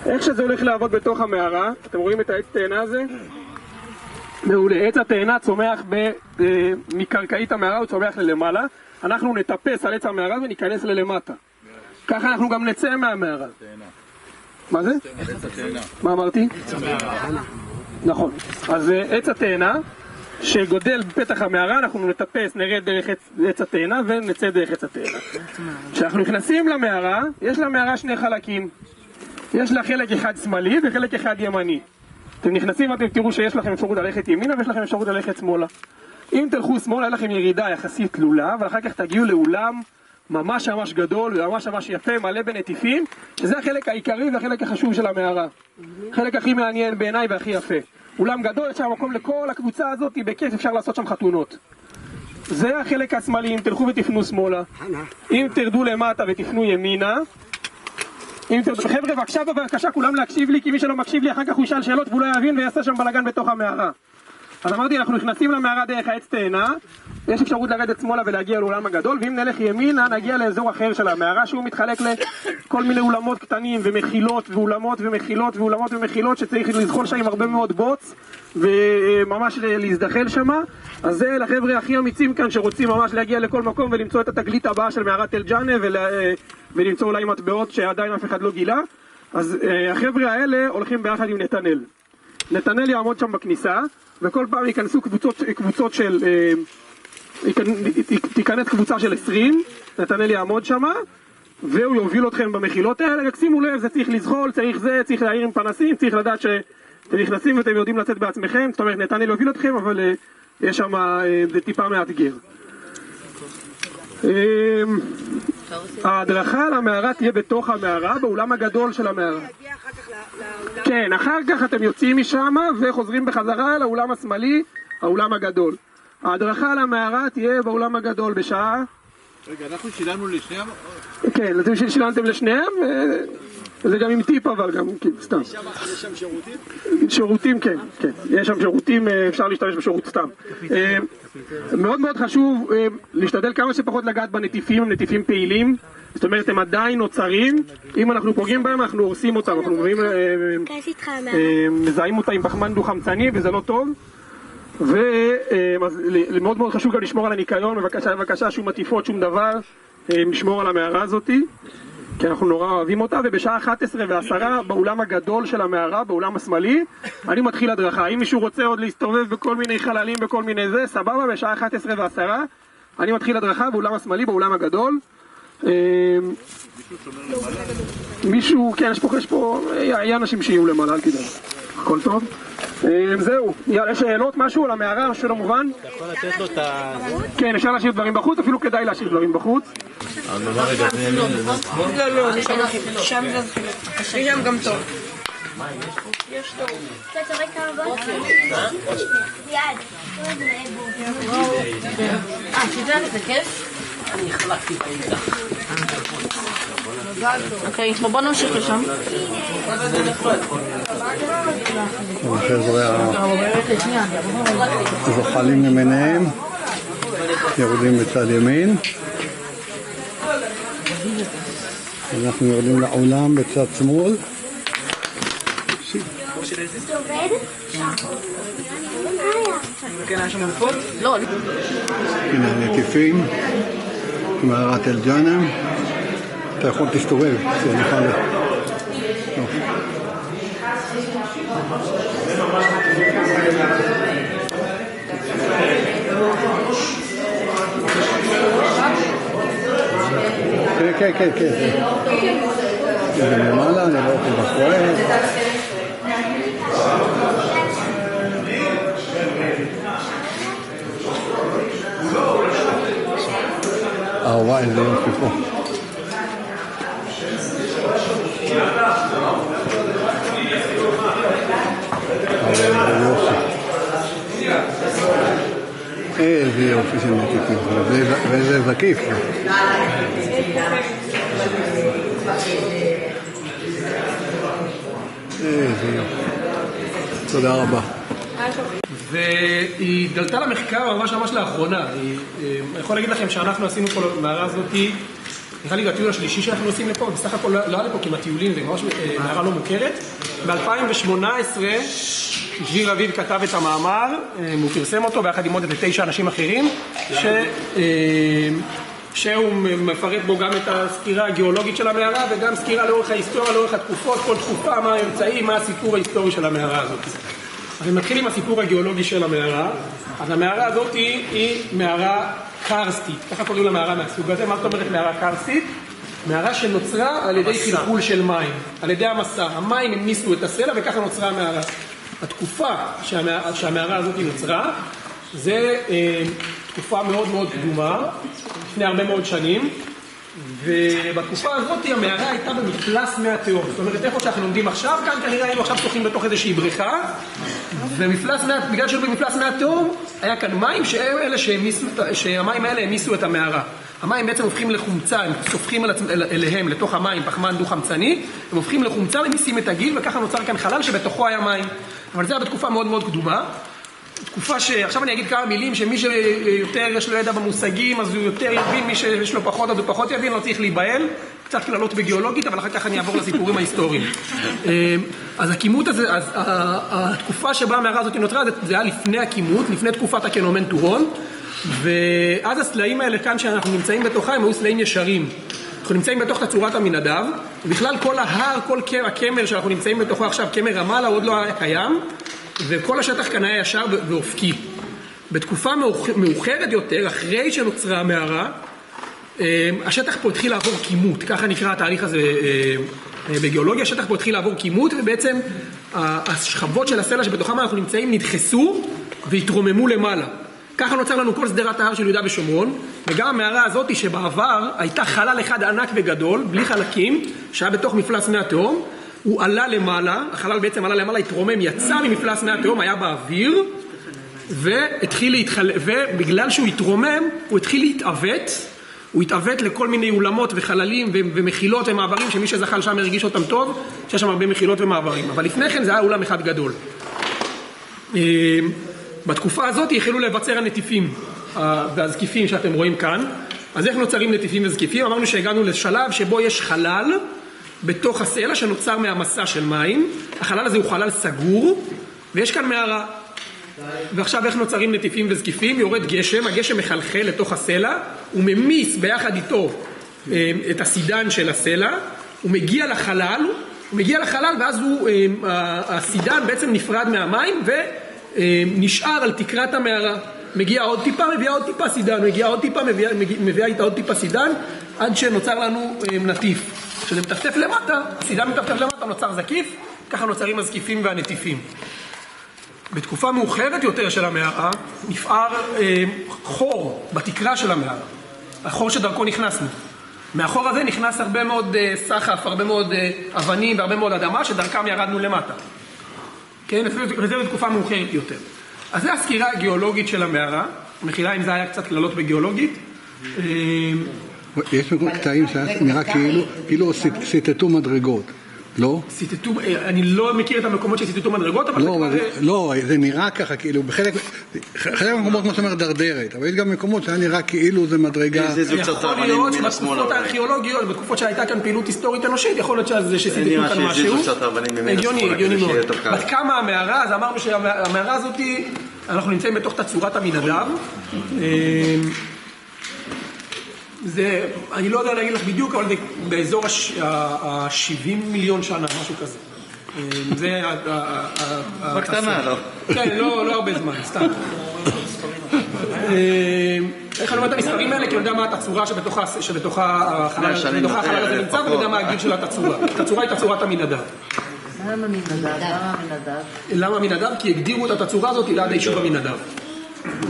איך שזה הולך לעבוד בתוך המערה, אתם רואים את העץ תאנה הזה? מעולה. עץ התאנה צומח ב, מקרקעית המערה, הוא צומח ללמעלה. אנחנו נטפס על עץ המערה וניכנס ללמטה. ככה אנחנו גם נצא מהמערה. מה זה? מה אמרתי? נכון. אז עץ התאנה שגודל בפתח המערה, אנחנו נטפס, נרד דרך עץ התאנה ונצא דרך עץ התאנה. כשאנחנו נכנסים למערה, יש למערה שני חלקים. יש לה חלק אחד שמאלי וחלק אחד ימני. אתם נכנסים ואתם תראו שיש לכם אפשרות ללכת ימינה ויש לכם אפשרות ללכת שמאלה. אם תלכו שמאלה, יהיה לכם ירידה יחסית תלולה, ואחר כך תגיעו לאולם ממש ממש גדול וממש ממש יפה, מלא בנטיפים, שזה החלק העיקרי והחלק החשוב של המערה. החלק הכי מעניין בעיניי והכי יפה. אולם גדול, יש שם מקום לכל הקבוצה הזאת, בכיף אפשר לעשות שם חתונות. זה החלק השמאלי, אם תלכו ותפנו שמאלה. אם תרדו למטה ותפנו ימינה. אם תרדו... חבר'ה, בבקשה בבקשה כולם להקשיב לי, כי מי שלא מקשיב לי אחר כך הוא ישאל שאלות והוא לא יבין ויעשה שם בלאגן בתוך המערה. אז אמרתי, אנחנו נכנסים למערה דרך העץ תאנה, יש אפשרות לרדת שמאלה ולהגיע לאולם הגדול, ואם נלך ימינה נגיע לאזור אחר של המערה שהוא מתחלק לכל מיני אולמות קטנים ומחילות ואולמות ומחילות ואולמות ומחילות שצריך לזחול שם עם הרבה מאוד בוץ וממש להזדחל שם. אז זה לחבר'ה הכי אמיצים כאן שרוצים ממש להגיע לכל מקום ולמצוא את התגלית הבאה של מערת אל ג'אנה ולמצוא אולי מטבעות שעדיין אף אחד לא גילה. אז אה, החבר'ה האלה הולכים ביחד עם נתנאל. נתנאל יעמוד שם בכניסה, וכל פעם ייכנסו קבוצות, קבוצות של... אה, תיכנס קבוצה של 20, נתנאל יעמוד שם, והוא יוביל אתכם במחילות האלה, רק שימו לב, זה צריך לזחול, צריך זה, צריך להעיר עם פנסים, צריך לדעת שאתם נכנסים ואתם יודעים לצאת בעצמכם, זאת אומרת נתנאל יוביל אתכם, אבל אה, יש שם, זה טיפה מאתגר. ההדרכה על המערה תהיה בתוך המערה, באולם הגדול של המערה. כן, אחר כך אתם יוצאים משם וחוזרים בחזרה לאולם השמאלי, האולם הגדול. ההדרכה על המערה תהיה באולם הגדול בשעה... רגע, אנחנו שילמנו לשניהם? כן, אתם שילמתם לשניהם, זה גם עם טיפ אבל גם, כאילו, סתם. יש שם שירותים? שירותים כן, כן. יש שם שירותים, אפשר להשתמש בשירות סתם. מאוד מאוד חשוב להשתדל כמה שפחות לגעת בנטיפים, הם נטיפים פעילים. זאת אומרת, הם עדיין נוצרים, אם אנחנו פוגעים בהם, אנחנו הורסים אותם, אנחנו מביאים, מזהים אותם עם פחמן דו-חמצני, וזה לא טוב. ומאוד מאוד חשוב גם לשמור על הניקיון, בבקשה, בבקשה, שום עטיפות, שום דבר, לשמור על המערה הזאתי. כי אנחנו נורא אוהבים אותה, ובשעה 11 ועשרה באולם הגדול של המערה, באולם השמאלי, אני מתחיל הדרכה. אם מישהו רוצה עוד להסתובב בכל מיני חללים, בכל מיני זה, סבבה, בשעה 11 ועשרה, אני מתחיל הדרכה באולם השמאלי, באולם הגדול. מישהו, כן, יש פה, יש פה, יהיה אנשים שיהיו למעלה, אל תדאג. הכל טוב? זהו, יאללה, יש שאלות, משהו על המערה, משהו לא מובן? אתה יכול לתת לו את ה... כן, אפשר להשאיר דברים בחוץ, אפילו כדאי להשאיר דברים בחוץ. לא, לא, שם שם גם טוב. אה, שזה זה כיף? אני החלקתי באיתה. אוקיי, בוא נמשיך לשם. החבר'ה הזוחלים למיניהם יורדים בצד ימין אנחנו יורדים לעולם בצד שמאל לא. הנה הנטיפים מערת אל ג'אנם אתה יכול להסתובב, זה נכון. כן, כן, כן, כן. זה למעלה, אני לא יכול בפרויקט. אה, וואי, איזה יופי פה. איזה יופי של נתיקים, ואיזה זקיף. תודה רבה. והיא דלתה למחקר ממש ממש לאחרונה. אני יכול להגיד לכם שאנחנו עשינו פה במערה הזאתי, נראה לי בטיול השלישי שאנחנו עושים לפה, בסך הכל לא היה לפה כמעט טיולים, זה ממש מערה לא מוכרת. ב-2018 דביר אביב כתב את המאמר, הוא פרסם אותו ביחד עם עוד איזה תשע אנשים אחרים, ש... שהוא מפרט בו גם את הסקירה הגיאולוגית של המערה וגם סקירה לאורך ההיסטוריה, לאורך התקופות, כל תקופה, מה האמצעים, מה הסיפור ההיסטורי של המערה הזאת. אז אני מתחיל עם הסיפור הגיאולוגי של המערה. אז המערה הזאת היא, היא מערה קרסטית, ככה קוראים למערה מהסוג הזה. מה זאת אומרת מערה קרסטית? מערה שנוצרה על ידי חלחול של מים, על ידי המסע. המים המיסו את הסלע וככה נוצרה המערה. התקופה שהמערה, שהמערה הזאת נוצרה זה אה, תקופה מאוד מאוד קדומה, לפני הרבה מאוד שנים, ובתקופה הזאת המערה הייתה במפלס מי התהום. זאת אומרת, איפה שאנחנו לומדים עכשיו, כאן כנראה היינו עכשיו שוחים בתוך איזושהי בריכה, מי, בגלל שהיו במפלס מי התהום, היה כאן מים שהם אלה שהמיסו, שהמים האלה המיסו את המערה. המים בעצם הופכים לחומצה, הם סופחים אל, אל, אליהם, לתוך המים, פחמן דו-חמצני, הם הופכים לחומצה, ממיסים את הגיל, וככה נוצר כאן חלל שבתוכו היה מים. אבל זה היה בתקופה מאוד מאוד קדומה. תקופה ש... עכשיו אני אגיד כמה מילים שמי שיותר יש לו ידע במושגים אז הוא יותר יבין, מי שיש לו פחות אז הוא פחות יבין, לא צריך להיבהל, קצת קללות בגיאולוגית, אבל אחר כך אני אעבור לסיפורים ההיסטוריים. אה, אז הכימות הזה, אז התקופה שבה המערה הזאת נותרה זה היה לפני הכימות, לפני תקופת הקנומן טורון, ואז הסלעים האלה כאן שאנחנו נמצאים בתוכה הם היו סלעים ישרים. אנחנו נמצאים בתוך תצורת המנהדב, ובכלל כל ההר, כל הקמר שאנחנו נמצאים בתוכו עכשיו, קמר רמאללה, עוד לא היה קיים, וכל השטח כאן היה ישר ואופקי. בתקופה מאוחרת יותר, אחרי שנוצרה המערה, אה, השטח פה התחיל לעבור כימות, ככה נקרא התהליך הזה אה, אה, בגיאולוגיה, השטח פה התחיל לעבור כימות, ובעצם השכבות של הסלע שבתוכם אנחנו נמצאים נדחסו והתרוממו למעלה. ככה נוצר לנו כל שדרת ההר של יהודה ושומרון, וגם המערה הזאת שבעבר הייתה חלל אחד ענק וגדול, בלי חלקים, שהיה בתוך מפלס מי התהום, הוא עלה למעלה, החלל בעצם עלה למעלה, התרומם, יצא ממפלס מי התהום, היה באוויר, והתחיל להתחל... ובגלל שהוא התרומם, הוא התחיל להתעוות, הוא התעוות לכל מיני אולמות וחללים ומחילות ומעברים, שמי שזחל שם הרגיש אותם טוב, שיש שם הרבה מחילות ומעברים. אבל לפני כן זה היה אולם אחד גדול. אה, בתקופה הזאת החלו לבצר הנטיפים והזקיפים שאתם רואים כאן. אז איך נוצרים נטיפים וזקיפים? אמרנו שהגענו לשלב שבו יש חלל בתוך הסלע שנוצר מהמסע של מים. החלל הזה הוא חלל סגור, ויש כאן מערה. ועכשיו איך נוצרים נטיפים וזקיפים? יורד גשם, הגשם מחלחל לתוך הסלע, הוא ממיס ביחד איתו אה, את הסידן של הסלע, הוא מגיע לחלל, הוא מגיע לחלל ואז הוא, אה, הסידן בעצם נפרד מהמים ונשאר על תקרת המערה. מגיע עוד טיפה, מביאה עוד טיפה סידן, מגיעה עוד טיפה, מביאה, מביאה איתה עוד טיפה סידן, עד שנוצר לנו אה, נטיף. כשזה מטפטף למטה, הסידן מטפטף למטה, נוצר זקיף, ככה נוצרים הזקיפים והנטיפים. בתקופה מאוחרת יותר של המערה נפער אה, חור בתקרה של המערה, החור שדרכו נכנסנו. מהחור הזה נכנס הרבה מאוד אה, סחף, הרבה מאוד אה, אבנים והרבה מאוד אדמה שדרכם ירדנו למטה. כן, וזה בתקופה מאוחרת יותר. אז זו הסקירה הגיאולוגית של המערה, מחילה אם זה היה קצת קללות בגיאולוגית. יש קטעים שנראה כאילו, כאילו סיטטו מדרגות. לא? ציטטו, אה, אני לא מכיר את המקומות שציטטו מדרגות, אבל לא, זה, כבר... לא, זה נראה ככה, כאילו, בחלק, חלק מהמקומות, כמו שאתה אומר, דרדרת, אבל יש גם מקומות שהיה נראה כאילו זה מדרגה. זה זה יכול להיות שבתקופות הארכיאולוגיות, בתקופות שהייתה כאן פעילות היסטורית אנושית, יכול להיות שציטטו כאן משהו. הגיוני, הגיוני מאוד. בת כמה המערה, אז אמרנו שהמערה הזאת, אנחנו נמצאים בתוך תצורת המנהדב. זה, אני לא יודע להגיד לך בדיוק, אבל זה באזור ה-70 מיליון שנה, משהו כזה. אה, זה ה... בקטנה, לא. כן, לא, לא הרבה זמן, סתם. אה, איך אני אומר את המספרים האלה? כי אני יודע מה התצורה שבתוך החלל הזה נמצא, ואני יודע מה הגיל של התצורה. התצורה היא תצורת המנהדב. למה מנהדב? למה מנהדב? כי הגדירו את התצורה הזאת ליד היישוב המנהדב.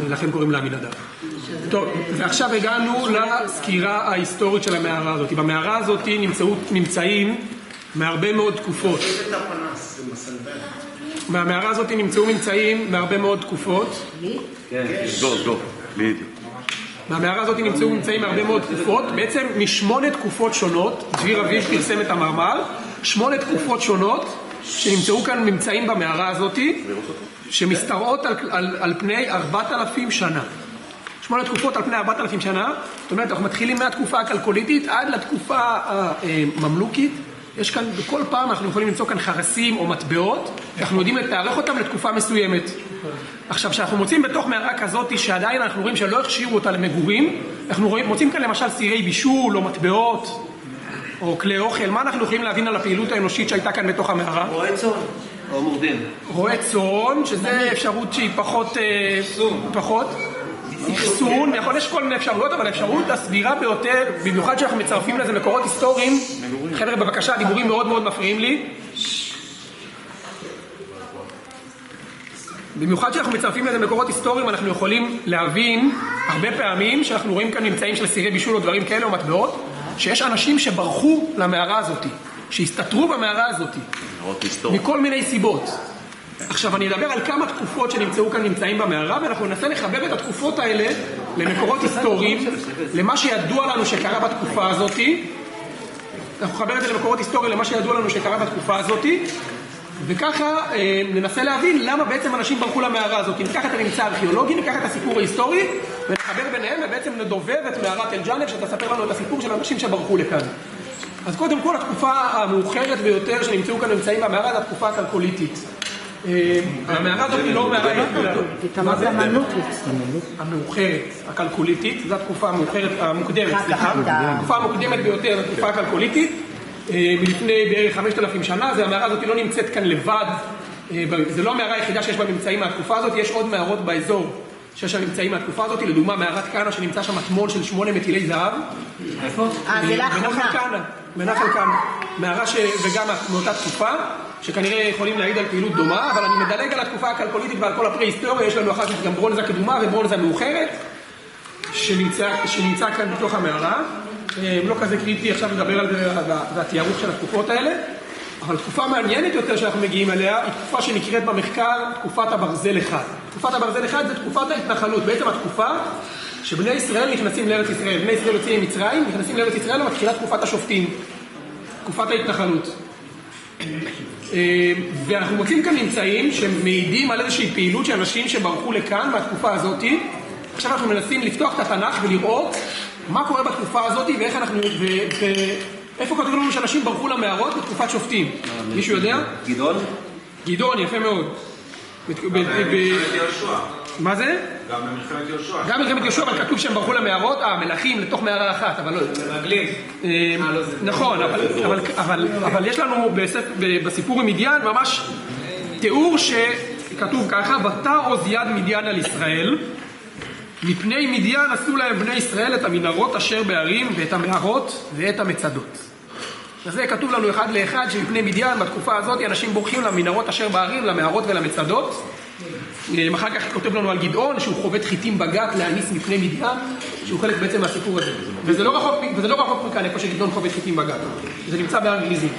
לכן קוראים לה מנהדב. טוב, ועכשיו הגענו לסקירה ההיסטורית של המערה הזאת. במערה הזאת נמצאו, נמצאים מהרבה מאוד תקופות. מהמערה הזאת נמצאו ממצאים מהרבה מאוד תקופות. כן. מהמערה הזאת נמצאו ממצאים מהרבה מאוד תקופות, בעצם משמונה תקופות שונות, דביר אביב פרסם את המאמר, שמונה תקופות שונות שנמצאו כאן ממצאים במערה הזאת, שמשתרעות על, על, על פני ארבעת אלפים שנה. שמונה תקופות על פני ארבעת אלפים שנה, זאת אומרת אנחנו מתחילים מהתקופה הכלכוליתית עד לתקופה הממלוכית, יש כאן, בכל פעם אנחנו יכולים למצוא כאן חרסים או מטבעות, אנחנו יודעים לתארך אותם לתקופה מסוימת. עכשיו, כשאנחנו מוצאים בתוך מערה כזאת שעדיין אנחנו רואים שלא הכשירו אותה למגורים, אנחנו רואים, מוצאים כאן למשל סירי בישול או מטבעות או כלי אוכל, מה אנחנו יכולים להבין על הפעילות האנושית שהייתה כאן בתוך המערה? רועה צאן או מורדין. רועה צאן, שזה אפשרות שהיא פחות... אה, פחות. אחסון, יכול יש כל מיני אפשרויות, אבל האפשרות הסבירה ביותר, במיוחד כשאנחנו מצרפים לזה מקורות היסטוריים, חבר'ה בבקשה, הדיבורים מאוד מאוד מפריעים לי. במיוחד כשאנחנו מצרפים לזה מקורות היסטוריים, אנחנו יכולים להבין הרבה פעמים שאנחנו רואים כאן נמצאים של סירי בישול או דברים כאלה או מטבעות, שיש אנשים שברחו למערה הזאת, שהסתתרו במערה הזאת, מכל מיני סיבות. עכשיו אני אדבר על כמה תקופות שנמצאו כאן נמצאים במערה ואנחנו ננסה לחבר את התקופות האלה למקורות היסטוריים, למה שידוע לנו שקרה בתקופה הזאת אנחנו נחבר את זה למקורות היסטוריים למה שידוע לנו שקרה בתקופה הזאת וככה אה, ננסה להבין למה בעצם אנשים ברחו למערה הזאת. ניקח את הממצא הארכיאולוגי, ניקח את הסיפור ההיסטורי ונחבר ביניהם ובעצם נדובב את מערת אל-ג'אנב שתספר לנו את הסיפור של אנשים שברחו לכאן. אז קודם כל התקופה המאוחרת ביותר שנמצאו כאן נמצאים במערה זה התקופה הכלקוליטית. אה, המערה הזאת היא לא מערה יחידה. המאוחרת, הכלקוליטית, זו התקופה המאוחרת, המוקדמת, סליחה. התקופה המוקדמת ביותר, התקופה הכלקוליטית. אה, מלפני בערך 5,000 שנה, זה המערה הזאת לא נמצאת כאן לבד, אה, זה לא המערה היחידה שיש בה ממצאים מהתקופה הזאת, יש עוד מערות באזור שיש לה ממצאים מהתקופה הזאת, לדוגמה מערת כהנא שנמצא שם מטמון של שמונה מטילי זהב. איפה? אה, זה לאחרונה. כהנא. מערה ש... וגם מאותה תקופה, שכנראה יכולים להעיד על פעילות דומה, אבל אני מדלג על התקופה הכלכוליתית ועל כל הפרה-היסטוריה, יש לנו אחר כך גם ברונזה קדומה וברונזה מאוחרת, שנמצא, שנמצא כאן בתוך המערה. אה, לא כזה קריטי עכשיו לדבר על זה והתיארוך של התקופות האלה, אבל תקופה מעניינת יותר שאנחנו מגיעים אליה היא תקופה שנקראת במחקר תקופת הברזל אחד. תקופת הברזל אחד זה תקופת ההתנחלות, בעצם התקופה שבני ישראל נכנסים לארץ ישראל, בני ישראל יוצאים ממצרים, נכנסים לארץ ישראל ומתחילה תקופת השופטים, תקופת ההתנחלות. אה, ואנחנו מוצאים כאן ממצאים שמעידים על איזושהי פעילות של אנשים שברחו לכאן מהתקופה הזאתי. עכשיו אנחנו מנסים לפתוח את התנ"ך ולראות מה קורה בתקופה הזאת ואיך אנחנו... ואיפה כתוב לנו שאנשים ברחו למערות בתקופת שופטים? מישהו יודע? גדעון? גדעון, יפה מאוד. מה זה? גם במלחמת יהושע. גם במלחמת יהושע, אבל כתוב שהם ברחו למערות, אה, מלכים לתוך מערה אחת, אבל לא... מרגלים. נכון, אבל יש לנו בסיפור עם מדיין ממש תיאור שכתוב ככה, ותעוז יד מדיין על ישראל מפני מדיין עשו להם בני ישראל את המנהרות אשר בהרים ואת המערות ואת המצדות. וזה כתוב לנו אחד לאחד שמפני מדיין בתקופה הזאת אנשים בורחים למנהרות אשר בהרים, למערות ולמצדות. אחר כך כותב לנו על גדעון שהוא חובט חיטים בגת להניס מפני מדיין, שהוא חלק בעצם מהסיפור הזה. וזה לא רחוק, וזה לא רחוק מכאן איפה שגדעון חובט חיטים בגת. זה נמצא בהר גריזים.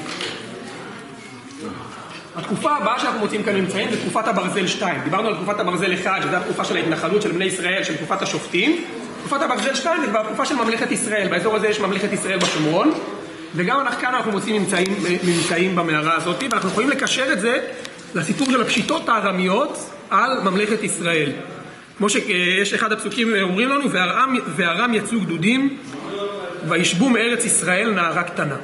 התקופה הבאה שאנחנו מוצאים כאן נמצאים זה תקופת הברזל 2. דיברנו על תקופת הברזל 1, שזו התקופה של ההתנחלות של בני ישראל, של תקופת השופטים. תקופת הברזל 2 זה כבר התקופה של ממלכת ישראל. באזור הזה יש ממלכת ישראל בשומרון. וגם כאן אנחנו מוצאים ממצאים, ממצאים במערה הזאת, ואנחנו יכולים לקשר את זה לסיפור של הפשיטות הארמיות על ממלכת ישראל. כמו שיש אחד הפסוקים אומרים לנו, וארם יצאו גדודים, וישבו מארץ ישראל נערה קטנה.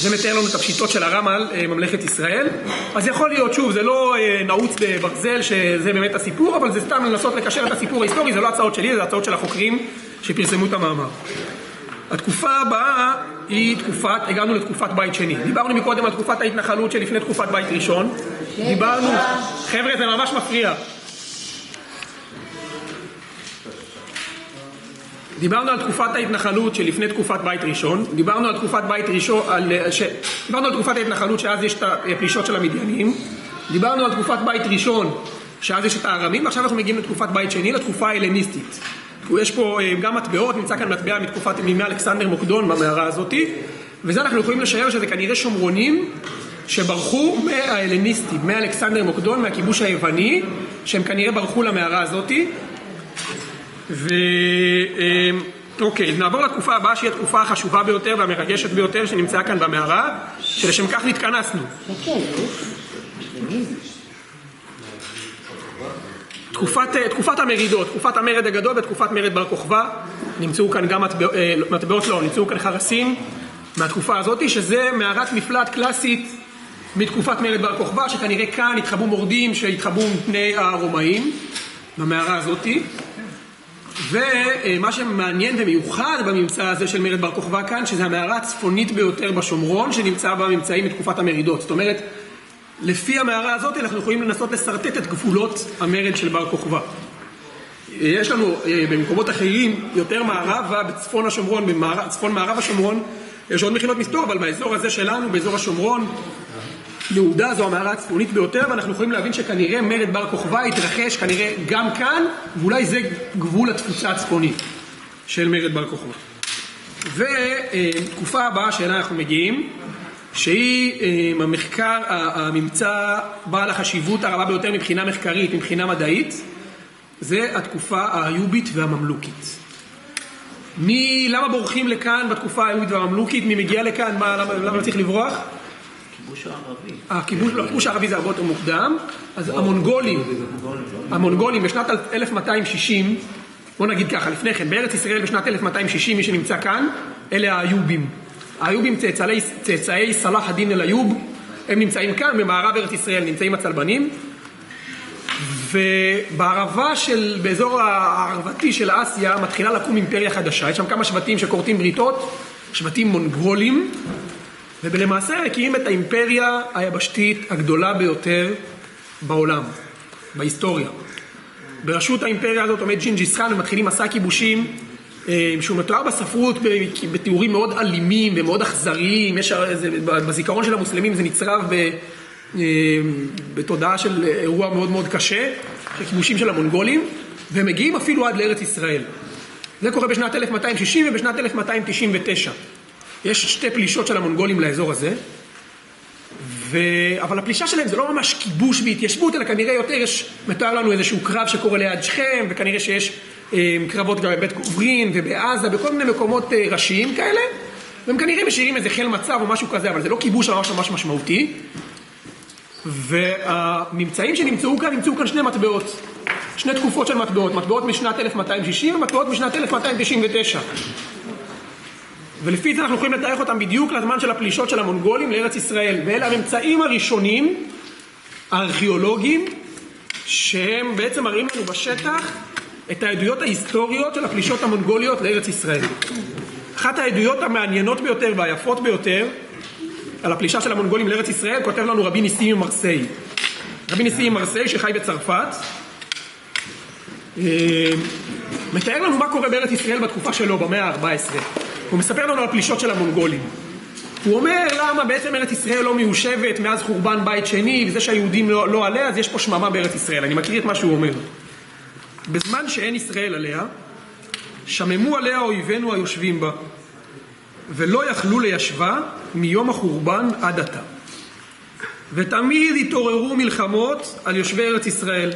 זה מתאר לנו את הפשיטות של הרם על אה, ממלכת ישראל. אז יכול להיות, שוב, זה לא אה, נעוץ בברזל שזה באמת הסיפור, אבל זה סתם לנסות לקשר את הסיפור ההיסטורי, זה לא הצעות שלי, זה הצעות של החוקרים שפרסמו את המאמר. התקופה הבאה היא תקופת, הגענו לתקופת בית שני. דיברנו מקודם על תקופת ההתנחלות שלפני תקופת בית ראשון. דיברנו, חבר'ה זה ממש מפריע. דיברנו על תקופת ההתנחלות שלפני תקופת בית ראשון, דיברנו על תקופת בית ראשון, על, ש... דיברנו על תקופת ההתנחלות שאז יש את הפלישות של המדיינים, דיברנו על תקופת בית ראשון שאז יש את הארמים, ועכשיו אנחנו מגיעים לתקופת בית שני, לתקופה ההלניסטית. יש פה אה, גם מטבעות, נמצא כאן מטבע מתקופת מימי אלכסנדר מוקדון במערה הזאתי, וזה אנחנו יכולים לשער שזה כנראה שומרונים שברחו מההלניסטים, מאלכסנדר מוקדון, מהכיבוש היווני, שהם כנראה ברחו למערה הזאתי. ו... אמ, אוקיי, נעבור לתקופה הבאה שהיא התקופה החשובה ביותר והמרגשת ביותר שנמצאה כאן במערה, שלשם כך נתכנסנו. תקופת, אה, תקופת המרידות, תקופת המרד הגדול ותקופת מרד בר כוכבא, נמצאו כאן גם אה, מטבעות לא, נמצאו כאן חרסים מהתקופה הזאת, שזה מערת מפלט קלאסית מתקופת מרד בר כוכבא, שכנראה כאן התחבאו מורדים שהתחבאו מפני הרומאים, במערה הזאתי. ומה שמעניין ומיוחד בממצא הזה של מרד בר כוכבא כאן, שזה המערה הצפונית ביותר בשומרון, שנמצא בממצאים מתקופת המרידות. זאת אומרת, לפי המערה הזאת אנחנו יכולים לנסות לשרטט את גבולות המרד של בר כוכבא. יש לנו אה, במקומות אחרים יותר מערבה, בצפון השומרון, בצפון מערב השומרון, יש עוד מכינות מסתור, אבל באזור הזה שלנו, באזור השומרון, יהודה זו המערה הצפונית ביותר, ואנחנו יכולים להבין שכנראה מרד בר כוכבא התרחש כנראה גם כאן, ואולי זה גבול התפוצה הצפונית של מרד בר כוכבא. ותקופה הבאה שאליה אנחנו מגיעים, שהיא אה, המחקר, הממצא בעל החשיבות הרבה ביותר מבחינה מחקרית, מבחינה מדעית, זה התקופה האיובית והממלוכית. מי, למה בורחים לכאן בתקופה האיובית והממלוכית? מי מגיע לכאן? מה, למה, למה צריך לברוח? הכיבוש הערבי. הכיבוש, לא, הכיבוש הערבי זה הרבה יותר מוקדם, אז המונגולים, המונגולים בשנת 1260, בוא נגיד ככה, לפני כן, בארץ ישראל בשנת 1260, מי שנמצא כאן, אלה האיובים. האיובים צאצאי, צאצאי סלאח א-דין אל-איוב, הם נמצאים כאן, במערב ארץ ישראל נמצאים הצלבנים, ובערבה של, באזור הערבתי של אסיה מתחילה לקום אימפריה חדשה, יש שם כמה שבטים שכורתים בריתות, שבטים מונגולים, ולמעשה מקימים את האימפריה היבשתית הגדולה ביותר בעולם, בהיסטוריה. בראשות האימפריה הזאת עומד ג'ינג'יס חאן ומתחילים מסע כיבושים שהוא מתואר בספרות בתיאורים מאוד אלימים ומאוד אכזריים, בזיכרון של המוסלמים זה נצרב ב, אה, בתודעה של אירוע מאוד מאוד קשה, של כיבושים של המונגולים, והם מגיעים אפילו עד לארץ ישראל. זה קורה בשנת 1260 ובשנת 1299. יש שתי פלישות של המונגולים לאזור הזה, ו... אבל הפלישה שלהם זה לא ממש כיבוש והתיישבות, אלא כנראה יותר יש, מתאר לנו איזשהו קרב שקורה ליד שכם, וכנראה שיש אה, קרבות גם בבית קוברין ובעזה, בכל מיני מקומות אה, ראשיים כאלה, והם כנראה משאירים איזה חיל מצב או משהו כזה, אבל זה לא כיבוש ממש ממש משמעותי. והממצאים שנמצאו כאן, נמצאו כאן שני מטבעות, שני תקופות של מטבעות, מטבעות משנת 1260 ומטבעות משנת 1299. ולפי זה אנחנו יכולים לתאר אותם בדיוק לזמן של הפלישות של המונגולים לארץ ישראל. ואלה הממצאים הראשונים, הארכיאולוגיים, שהם בעצם מראים לנו בשטח את העדויות ההיסטוריות של הפלישות המונגוליות לארץ ישראל. אחת העדויות המעניינות ביותר והיפות ביותר על הפלישה של המונגולים לארץ ישראל כותב לנו רבי ניסים ממרסיי. רבי ניסים ממרסיי שחי בצרפת אה, מתאר לנו מה קורה בארץ ישראל בתקופה שלו במאה ה-14. הוא מספר לנו על פלישות של המונגולים. הוא אומר למה בעצם ארץ ישראל לא מיושבת מאז חורבן בית שני וזה שהיהודים לא, לא עליה אז יש פה שממה בארץ ישראל. אני מקריא את מה שהוא אומר. בזמן שאין ישראל עליה, שממו עליה אויבינו היושבים בה, ולא יכלו ליישבה מיום החורבן עד עתה. ותמיד התעוררו מלחמות על יושבי ארץ ישראל.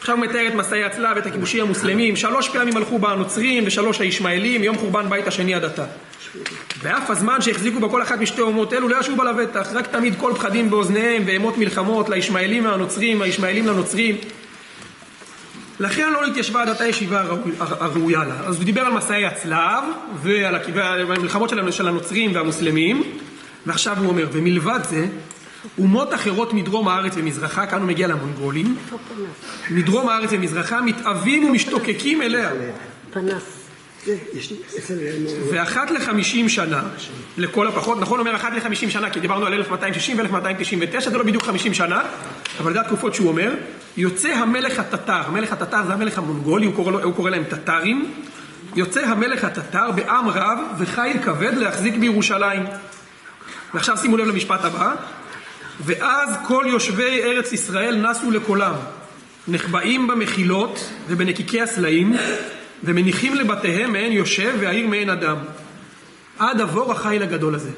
עכשיו הוא מתאר את מסעי הצלב, את הכיבושים המוסלמים, שלוש פעמים הלכו בה הנוצרים ושלוש הישמעאלים, מיום חורבן בית השני עד עתה. ואף הזמן שהחזיקו בכל אחת משתי אומות אלו לא ישבו בה לבטח, רק תמיד קול פחדים באוזניהם ואימות מלחמות לישמעאלים והנוצרים, הישמעאלים לנוצרים. לכן לא נתיישבה עד עתה ישיבה הראויה לה. אז הוא דיבר על מסעי הצלב ועל המלחמות של הנוצרים והמוסלמים, ועכשיו הוא אומר, ומלבד זה, אומות אחרות מדרום הארץ ומזרחה, כאן הוא מגיע למונגולים, מדרום הארץ ומזרחה מתאווים ומשתוקקים אליה. ואחת לחמישים שנה, לכל הפחות, נכון אומר אחת לחמישים שנה, כי דיברנו על 1260 ו-1299, זה לא בדיוק חמישים שנה, אבל זה התקופות שהוא אומר, יוצא המלך הטטר, המלך הטטר זה המלך המונגולי, הוא קורא, הוא קורא להם טטרים, יוצא המלך הטטר בעם רב וחיל כבד להחזיק בירושלים. ועכשיו שימו לב למשפט הבא, ואז כל יושבי ארץ ישראל נסו לקולם, נחבאים במחילות ובנקיקי הסלעים, ומניחים לבתיהם מעין יושב והעיר מעין אדם. עד עבור החיל הגדול הזה.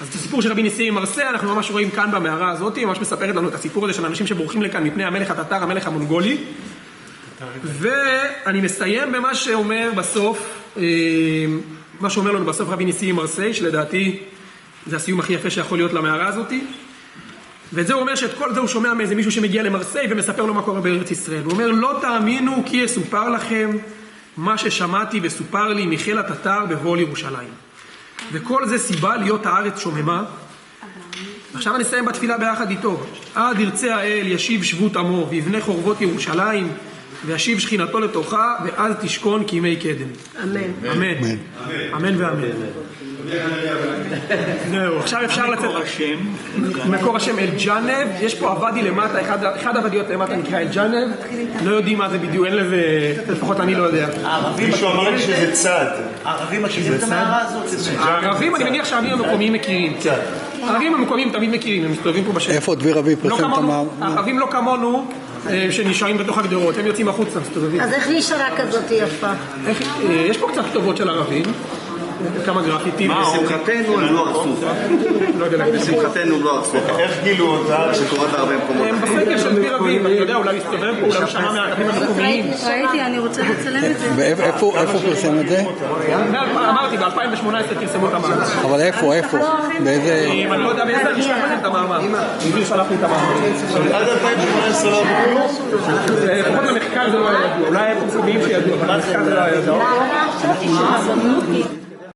אז את הסיפור של רבי ניסים מרסה אנחנו ממש רואים כאן במערה הזאת, היא ממש מספרת לנו את הסיפור הזה של אנשים שבורחים לכאן מפני המלך הטטר, המלך המונגולי. ואני מסיים במה שאומר בסוף, אה, מה שאומר לנו בסוף רבי ניסים מרסי, שלדעתי זה הסיום הכי יפה שיכול להיות למערה הזאתי. ואת זה הוא אומר שאת כל זה הוא שומע מאיזה מישהו שמגיע למרסיי ומספר לו מה קורה בארץ ישראל. הוא אומר, לא תאמינו כי יסופר לכם מה ששמעתי וסופר לי מחיל התטר בבוא לירושלים. וכל זה סיבה להיות הארץ שוממה. עכשיו אני אסיים בתפילה ביחד איתו. עד ירצה האל ישיב שבות עמו ויבנה חורבות ירושלים וישיב שכינתו לתוכה ואז תשכון כימי קדם. אמן. אמן. אמן ואמן. זהו, עכשיו אפשר לצאת... מקור השם. מקור השם אל-ג'אנב, יש פה עבדי למטה, אחד- אחד העבדיות למטה נקרא אל-ג'אנב, לא יודעים מה זה בדיוק, אין לזה, לפחות אני לא יודע. הערבים מישהו אמר לי מכירים את שזה זה? צד. הערבים מכירים את המערה הזאת? הערבים, אני מניח שהערבים המקומיים מכירים. הערבים המקומיים תמיד מכירים, הם מסתובבים פה בשטח. איפה דביר אביב לא פרסם את המאמר? הערבים לא כמונו, אה, שנשארים בתוך הגדרות, הם יוצאים החוצה, מסתובבים. אז איך נשארה כזאת יפה? אה, יש פה קצת כתובות של ערבים. כמה גרפיטים. לשמחתנו הם לא עשו. לא יודע להגיד. לשמחתנו הם לא עשו. איך גילו אותה? שקורה בהרבה מקומות. הם בסקר של פי רבים, אני יודע, אולי מסתובב פה, אולי הוא שמע מהאגפים המקומיים. ראיתי, אני רוצה לצלם את זה. ואיפה איפה פרסם את זה? אמרתי, ב-2018 פרסמו את המאמר. אבל איפה, איפה? באיזה... אם אני לא יודע באיזה, לכם את המאמר. מבלי שלח לי את המאמר. עד 2018 לא עברו לפחות למחקר זה לא היה ידוע, אולי היה מקומיים שידעו, אבל למחקר זה לא היה ידוע.